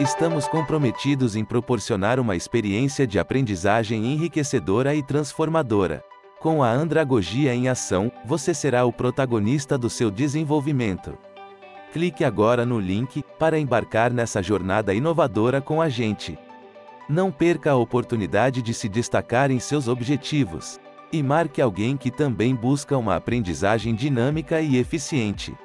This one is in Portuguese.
Estamos comprometidos em proporcionar uma experiência de aprendizagem enriquecedora e transformadora. Com a andragogia em ação, você será o protagonista do seu desenvolvimento. Clique agora no link para embarcar nessa jornada inovadora com a gente. Não perca a oportunidade de se destacar em seus objetivos. E marque alguém que também busca uma aprendizagem dinâmica e eficiente.